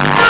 Yeah.